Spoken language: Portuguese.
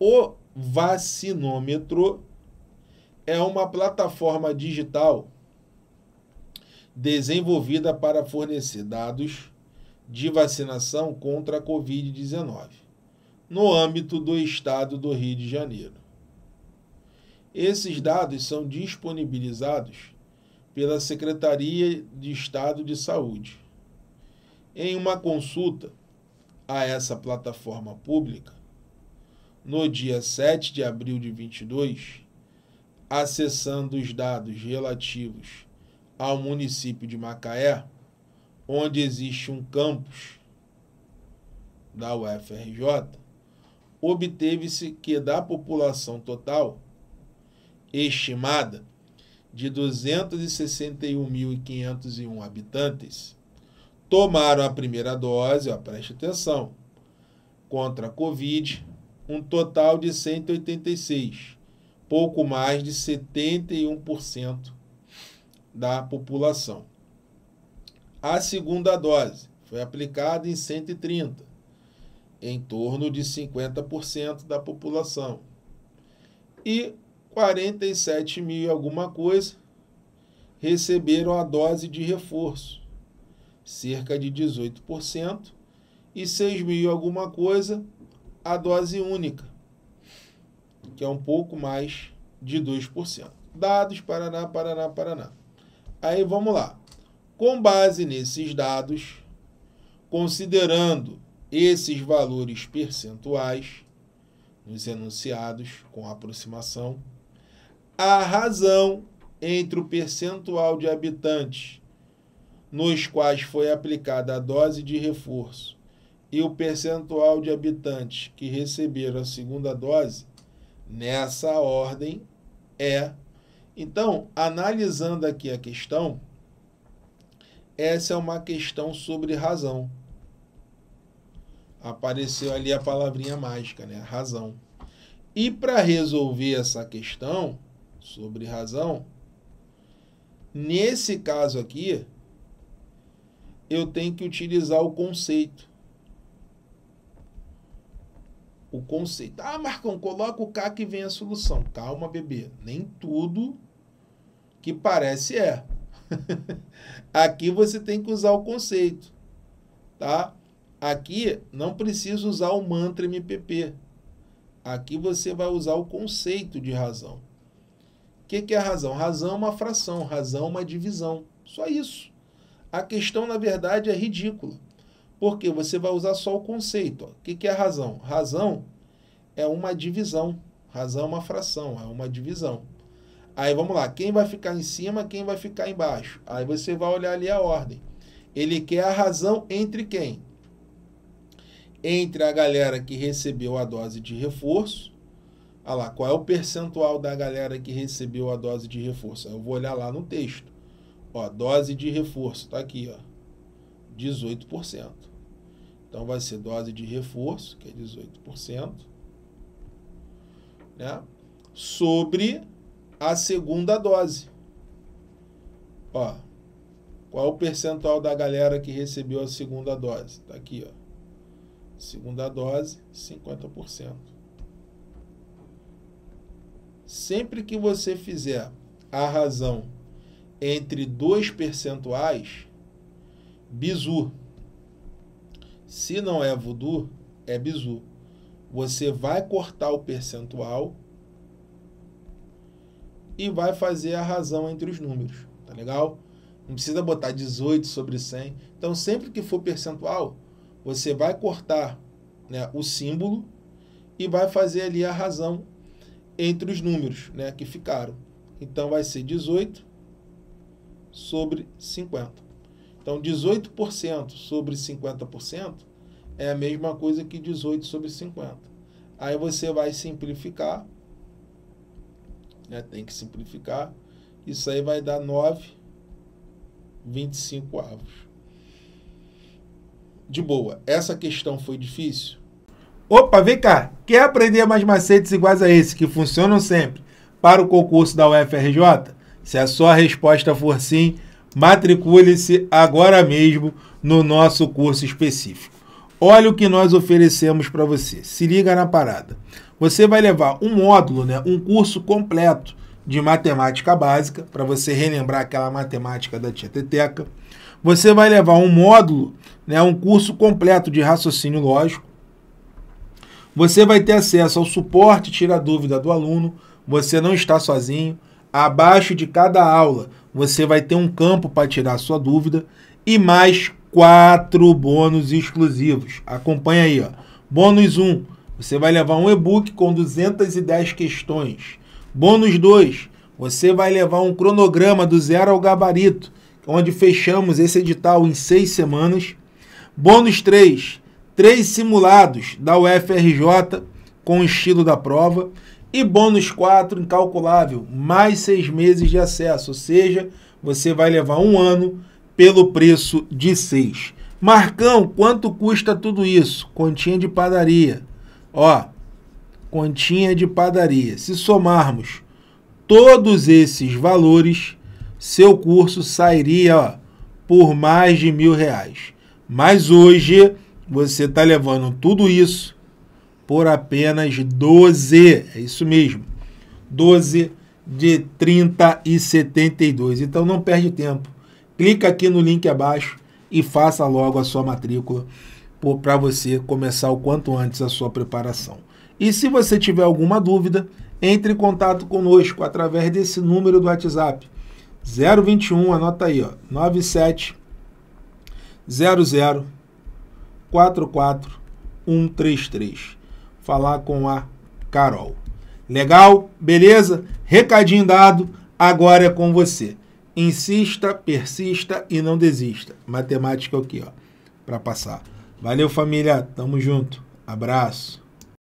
O vacinômetro é uma plataforma digital desenvolvida para fornecer dados de vacinação contra a Covid-19 no âmbito do estado do Rio de Janeiro. Esses dados são disponibilizados pela Secretaria de Estado de Saúde. Em uma consulta a essa plataforma pública, no dia 7 de abril de 22, acessando os dados relativos ao município de Macaé, onde existe um campus da UFRJ, obteve-se que da população total estimada de 261.501 habitantes tomaram a primeira dose, ó, preste atenção, contra a Covid, um total de 186, pouco mais de 71% da população. A segunda dose foi aplicada em 130, em torno de 50% da população. E 47 mil e alguma coisa receberam a dose de reforço, cerca de 18%, e 6 mil e alguma coisa a dose única, que é um pouco mais de 2%. Dados Paraná, Paraná, Paraná. Aí vamos lá. Com base nesses dados, considerando esses valores percentuais nos enunciados com aproximação, a razão entre o percentual de habitantes nos quais foi aplicada a dose de reforço e o percentual de habitantes que receberam a segunda dose, nessa ordem é. Então, analisando aqui a questão, essa é uma questão sobre razão. Apareceu ali a palavrinha mágica, né? Razão. E para resolver essa questão sobre razão, nesse caso aqui, eu tenho que utilizar o conceito. O conceito. Ah, Marcão, coloca o K que vem a solução. Calma, bebê. Nem tudo que parece é. Aqui você tem que usar o conceito, tá? Aqui não precisa usar o mantra MPP. Aqui você vai usar o conceito de razão. O que, que é razão? Razão é uma fração, razão é uma divisão. Só isso. A questão, na verdade, é ridícula. Porque você vai usar só o conceito. O que, que é razão? Razão é uma divisão. Razão é uma fração, é uma divisão. Aí vamos lá, quem vai ficar em cima, quem vai ficar embaixo? Aí você vai olhar ali a ordem. Ele quer a razão entre quem? Entre a galera que recebeu a dose de reforço. Olha lá, qual é o percentual da galera que recebeu a dose de reforço? Eu vou olhar lá no texto. Ó, dose de reforço, tá aqui, ó. 18%. Então vai ser dose de reforço, que é 18%, né? Sobre a segunda dose. Ó, qual é o percentual da galera que recebeu a segunda dose? Tá aqui, ó. Segunda dose, 50%. Sempre que você fizer a razão entre dois percentuais, bizu. Se não é voodoo, é bizu. Você vai cortar o percentual e vai fazer a razão entre os números, tá legal? Não precisa botar 18 sobre 100. Então, sempre que for percentual, você vai cortar né, o símbolo e vai fazer ali a razão entre os números né, que ficaram. Então, vai ser 18 sobre 50. Então, 18% sobre 50% é a mesma coisa que 18 sobre 50. Aí você vai simplificar, né? tem que simplificar, isso aí vai dar 9, 25 avos. De boa, essa questão foi difícil? Opa, vem cá, quer aprender mais macetes iguais a esse que funcionam sempre para o concurso da UFRJ? Se a sua resposta for sim, matricule-se agora mesmo no nosso curso específico. Olha o que nós oferecemos para você. Se liga na parada. você vai levar um módulo, né, um curso completo de matemática básica, para você relembrar aquela matemática da Tieteteca. Você vai levar um módulo, né, um curso completo de raciocínio lógico. Você vai ter acesso ao suporte tira dúvida do aluno. Você não está sozinho. Abaixo de cada aula, você vai ter um campo para tirar a sua dúvida e mais quatro bônus exclusivos. Acompanha aí, ó. Bônus 1, você vai levar um e-book com 210 questões. Bônus 2, você vai levar um cronograma do zero ao gabarito, onde fechamos esse edital em seis semanas. Bônus 3, três simulados da UFRJ com o estilo da prova. E bônus 4, incalculável, mais seis meses de acesso, ou seja, você vai levar um ano pelo preço de seis. Marcão, quanto custa tudo isso? Continha de padaria. Ó, continha de padaria. Se somarmos todos esses valores, seu curso sairia ó, por mais de mil reais. Mas hoje você está levando tudo isso por apenas 12, é isso mesmo, 12 de 30 e 72. Então não perde tempo. Clica aqui no link abaixo e faça logo a sua matrícula para você começar o quanto antes a sua preparação. E se você tiver alguma dúvida, entre em contato conosco através desse número do WhatsApp 021, anota aí, ó, 97 00 44 133 falar com a Carol. Legal? Beleza? Recadinho dado, agora é com você. Insista, persista e não desista. Matemática aqui, ó, para passar. Valeu, família. Tamo junto. Abraço.